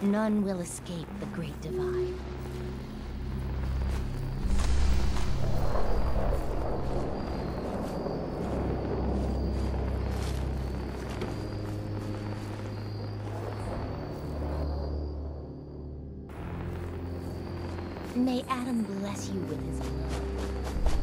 None will escape the Great Divide. May Adam bless you with his love.